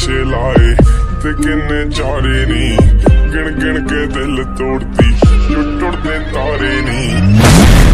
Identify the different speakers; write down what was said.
Speaker 1: ਪਿੱਛੇ ਲਾਏ ਤੇ ਕਿੰਨੇ ਚਾਰੇ ਨਹੀਂ ਗਿਣ ਗਿਣ ਕੇ ਦਿਲ ਤੋੜਦੀ ਜੋ ਟੁੱਟਦੇ ਤਾਰੇ ਨਹੀਂ